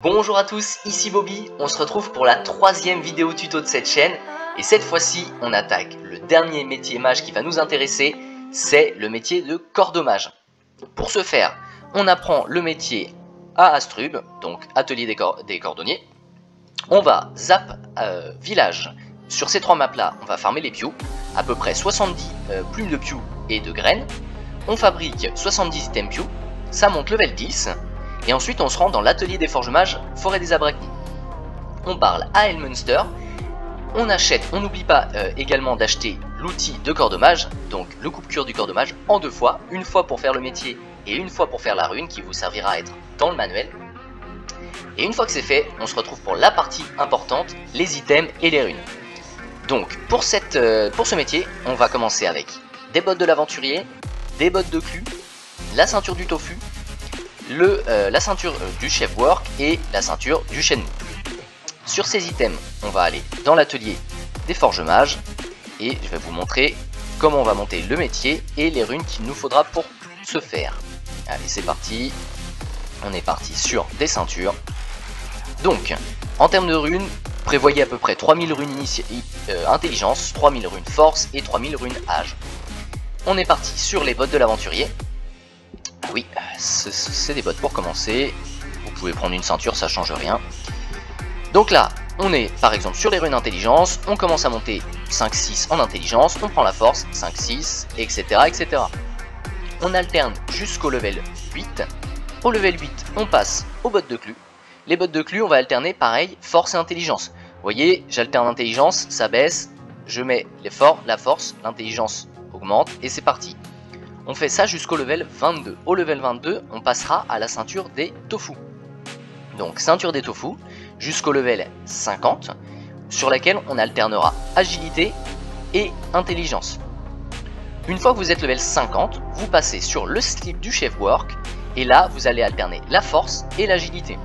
Bonjour à tous, ici Bobby, on se retrouve pour la troisième vidéo tuto de cette chaîne. Et cette fois-ci on attaque le dernier métier mage qui va nous intéresser, c'est le métier de cordomage. Pour ce faire, on apprend le métier à Astrub, donc atelier des, cordonniers. On va zap euh, village, sur ces trois maps là on va farmer les pioux, à peu près 70 euh, plumes de pioux et de graines. On fabrique 70 items pioux, ça monte level 10 et ensuite on se rend dans l'atelier des forges mages, forêt des Abrachnies. On parle à Elmunster, on achète, on n'oublie pas euh, également d'acheter l'outil de cordomage, donc le coupe-cure du cordomage en deux fois, une fois pour faire le métier et une fois pour faire la rune qui vous servira à être dans le manuel. Et une fois que c'est fait, on se retrouve pour la partie importante, les items et les runes. Donc pour, euh, pour ce métier, on va commencer avec des bottes de l'aventurier, des bottes de cul, la ceinture du tofu, le, euh, la ceinture euh, du chef work et la ceinture du Shenmue. Sur ces items, on va aller dans l'atelier des forges mages et je vais vous montrer comment on va monter le métier et les runes qu'il nous faudra pour ce faire. Allez, c'est parti. On est parti sur des ceintures. Donc, en termes de runes, prévoyez à peu près 3000 runes euh, intelligence, 3000 runes force et 3000 runes âge. On est parti sur les bottes de l'aventurier. C'est des bottes pour commencer. Vous pouvez prendre une ceinture, ça change rien. Donc là, on est par exemple sur les runes intelligence, on commence à monter 5-6 en intelligence, on prend la force, 5-6, etc., etc. On alterne jusqu'au level 8. Au level 8, on passe aux bottes de clou. Les bottes de clou, on va alterner pareil, force et intelligence. Vous voyez, j'alterne intelligence, ça baisse, je mets l'effort, la force, l'intelligence augmente, et c'est parti. On fait ça jusqu'au level 22. Au level 22, on passera à la ceinture des tofu. Donc ceinture des tofu jusqu'au level 50, sur laquelle on alternera agilité et intelligence. Une fois que vous êtes level 50, vous passez sur le slip du chef work, et là vous allez alterner la force et l'agilité.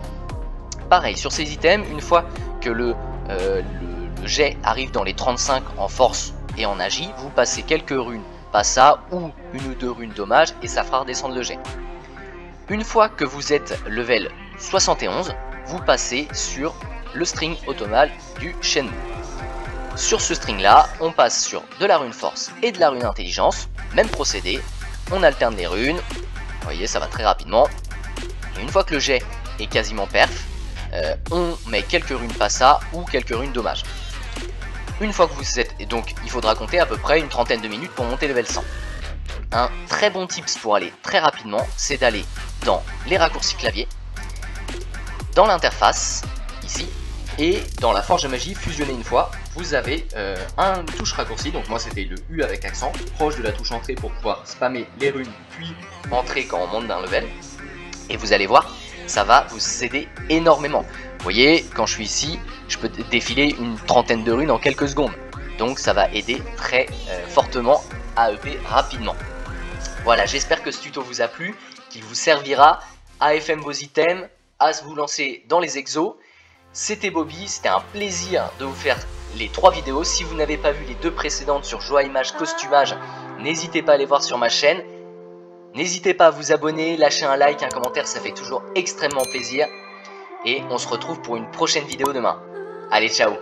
Pareil, sur ces items, une fois que le, euh, jet arrive dans les 35 en force et en agi, vous passez quelques runes ça, ou une ou deux runes dommage, et ça fera redescendre le jet. Une fois que vous êtes level 71, vous passez sur le string automate du Shenmue. Sur ce string là, on passe sur de la rune force et de la rune intelligence, même procédé, on alterne les runes, vous voyez ça va très rapidement, une fois que le jet est quasiment perf, euh, on met quelques runes passa ou quelques runes dommage. Une fois que vous êtes, et donc il faudra compter à peu près une trentaine de minutes pour monter level 100. Un très bon tips pour aller très rapidement, c'est d'aller dans les raccourcis clavier, dans l'interface, ici, et dans la forge de magie fusionnée une fois, vous avez euh, un touche raccourci, donc moi c'était le U avec accent, proche de la touche entrée pour pouvoir spammer les runes, puis entrer quand on monte d'un level. Et vous allez voir, ça va vous aider énormément. Vous voyez, quand je suis ici, je peux défiler une trentaine de runes en quelques secondes. Donc ça va aider très euh, fortement à EP rapidement. Voilà, j'espère que ce tuto vous a plu, qu'il vous servira à FM vos items, à vous lancer dans les exos. C'était Bobby, c'était un plaisir de vous faire les trois vidéos. Si vous n'avez pas vu les deux précédentes sur joie image costumage, n'hésitez pas à les voir sur ma chaîne. N'hésitez pas à vous abonner, lâcher un like, un commentaire, ça fait toujours extrêmement plaisir. Et on se retrouve pour une prochaine vidéo demain. Allez, ciao